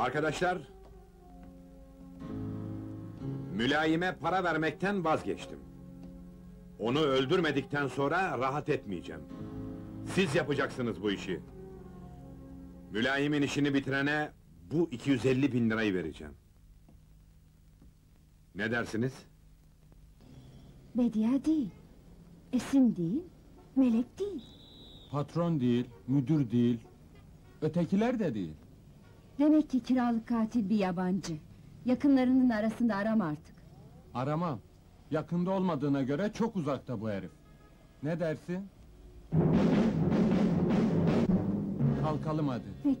Arkadaşlar... Mülayime para vermekten vazgeçtim. Onu öldürmedikten sonra rahat etmeyeceğim. Siz yapacaksınız bu işi. Mülayimin işini bitirene bu 250 bin lirayı vereceğim. Ne dersiniz? Bedia değil. Esin değil. Melek değil. Patron değil, müdür değil. Ötekiler de değil. Demek ki kiralık katil bir yabancı. Yakınlarının arasında arama artık. Aramam. Yakında olmadığına göre çok uzakta bu herif. Ne dersin? Kalkalım hadi. Peki.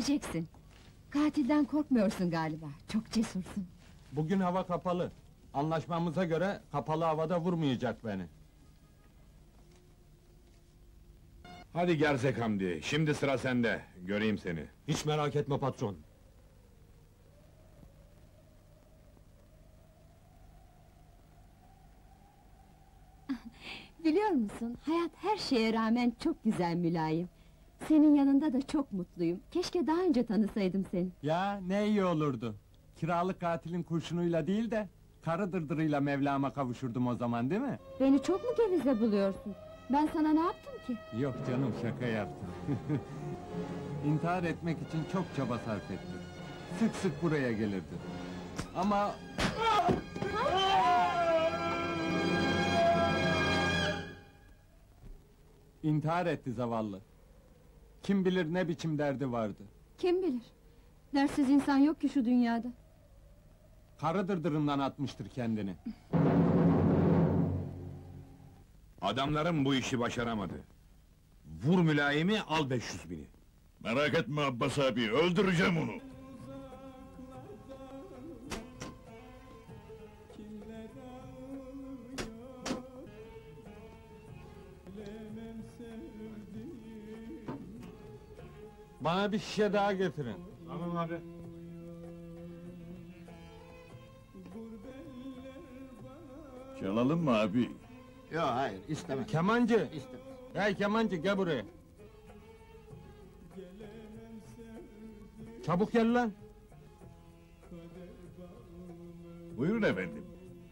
Öleceksin. Katilden korkmuyorsun galiba. Çok cesursun. Bugün hava kapalı. Anlaşmamıza göre kapalı havada vurmayacak beni. Hadi Gerzek Hamdi, şimdi sıra sende. Göreyim seni. Hiç merak etme patron. Biliyor musun, hayat her şeye rağmen çok güzel mülayim. Senin yanında da çok mutluyum. Keşke daha önce tanısaydım seni. Ya ne iyi olurdu. Kiralık katilin kurşunuyla değil de... ...karı dırdırıyla Mevlam'a kavuşurdum o zaman değil mi? Beni çok mu gevize buluyorsun? Ben sana ne yaptım ki? Yok canım şaka yaptım. İntihar etmek için çok çaba sarf etti. Sık sık buraya gelirdi. Ama... İntihar etti zavallı. Kim bilir ne biçim derdi vardı. Kim bilir? Dersiz insan yok ki şu dünyada. Karı dırdırından atmıştır kendini. Adamlarım bu işi başaramadı. Vur mülayimi, al 500 bini. Merak etme Abbas abi, öldüreceğim onu. Bana bir şişe daha getirin. Tamam abi. Çalalım mı abi? Yok hayır istemem. Kemancı! İstemem. Hey kemancı gel buraya. Çabuk gel lan. Buyurun efendim.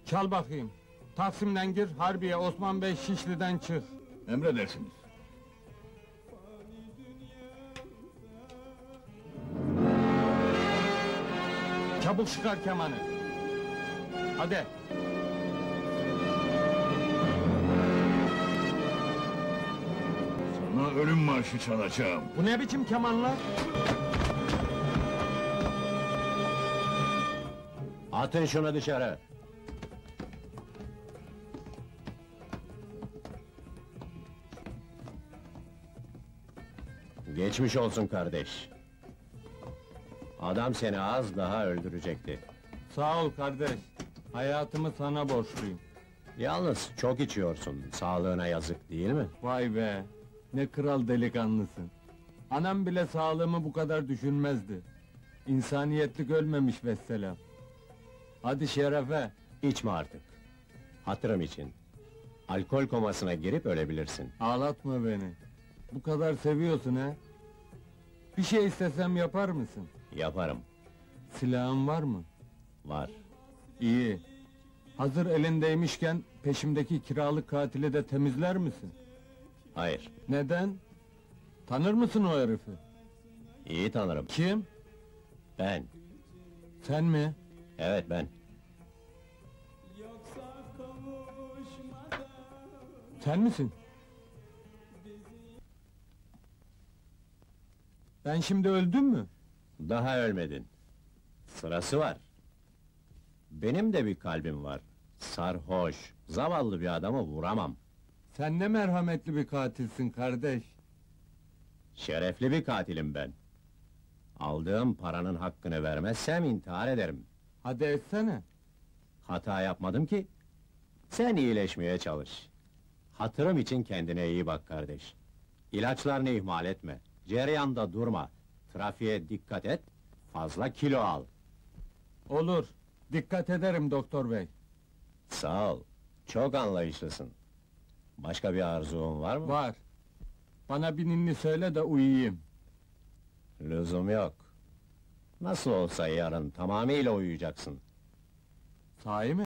Çal bakayım. Taksim'den gir, Harbiye, Osman Bey Şişli'den çık. Emredersiniz. Çabuk çıkar kemanı. Hadi. Sana ölüm marşı çalacağım. Bu ne biçim kemanlar? Atın şunu dışarı. Geçmiş olsun kardeş. Adam seni az daha öldürecekti. Sağ ol kardeş. Hayatımı sana borçluyum. Yalnız çok içiyorsun. Sağlığına yazık değil mi? Vay be. Ne kral delikanlısın. Anam bile sağlığımı bu kadar düşünmezdi. İnsaniyetlik ölmemiş vesselam. Hadi şerefe. İçme artık. Hatırım için. Alkol komasına girip ölebilirsin. Ağlatma beni. Bu kadar seviyorsun ha? Bir şey istesem yapar mısın? Yaparım. Silahın var mı? Var. İyi. Hazır elindeymişken peşimdeki kiralık katili de temizler misin? Hayır. Neden? Tanır mısın o herifi? İyi tanırım. Kim? Ben. Sen mi? Evet ben. Sen misin? Ben şimdi öldüm mü? Daha ölmedin. Sırası var. Benim de bir kalbim var. Sarhoş, zavallı bir adamı vuramam. Sen ne merhametli bir katilsin kardeş. Şerefli bir katilim ben. Aldığım paranın hakkını vermezsem intihar ederim. Hadi etsene. Hata yapmadım ki. Sen iyileşmeye çalış. Hatırım için kendine iyi bak kardeş. İlaçlarını ihmal etme. Cereyanda durma. Trafiğe dikkat et. Fazla kilo al. Olur. Dikkat ederim doktor bey. Sağ ol. Çok anlayışlısın. Başka bir arzun var mı? Var. Bana bir ninni söyle de uyuyayım. Lüzum yok. Nasıl olsa yarın tamamıyla uyuyacaksın. Sahi mi?